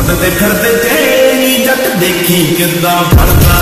ਉੱਡਦੇ ਫਿਰਦੇ ਤੇਰੀ ਜੱਟ ਦੇਖੀ ਕਿੱਦਾਂ ਫੜਦਾ